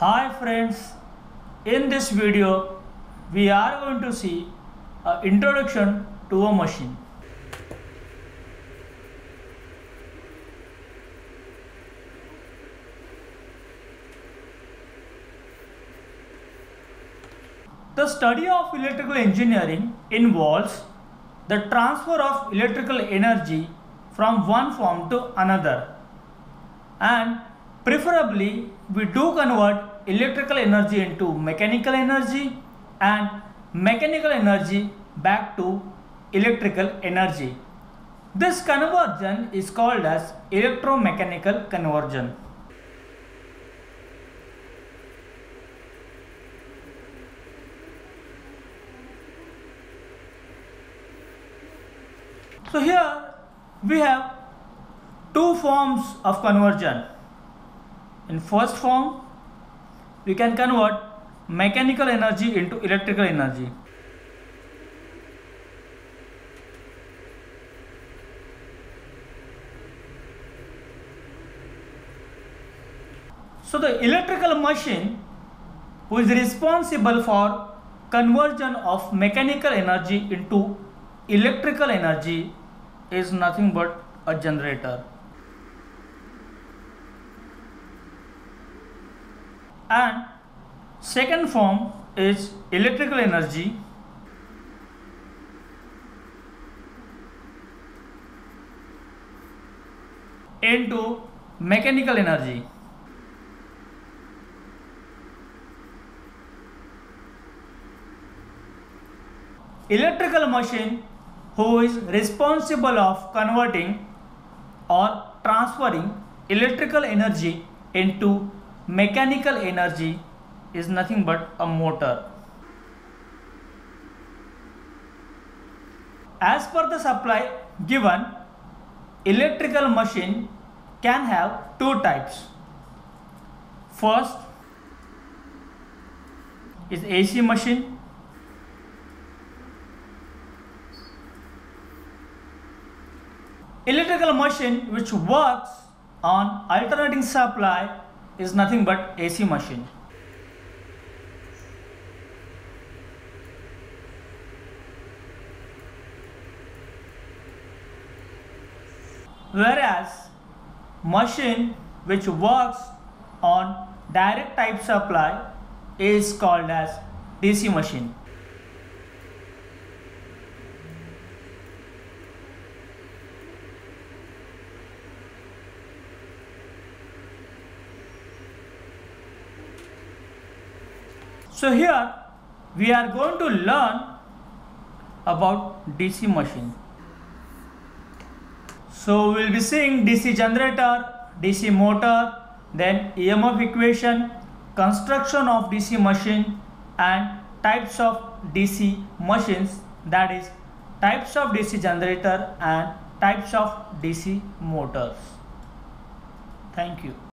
Hi friends, in this video we are going to see an introduction to a machine. The study of electrical engineering involves the transfer of electrical energy from one form to another and preferably we do convert electrical energy into mechanical energy and mechanical energy back to electrical energy. This conversion is called as electromechanical conversion. So here we have two forms of conversion. In first form, we can convert mechanical energy into electrical energy. So the electrical machine who is responsible for conversion of mechanical energy into electrical energy is nothing but a generator. And second form is electrical energy into mechanical energy. Electrical machine who is responsible of converting or transferring electrical energy into mechanical energy is nothing but a motor. As per the supply given, electrical machine can have two types. First is AC machine electrical machine which works on alternating supply is nothing but AC machine. Whereas machine which works on direct type supply is called as DC machine. So here we are going to learn about DC machine. So we will be seeing DC generator, DC motor, then EMF equation, construction of DC machine and types of DC machines that is types of DC generator and types of DC motors. Thank you.